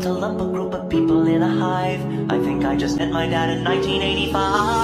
To lump a group of people in a hive. I think I just met my dad in 1985.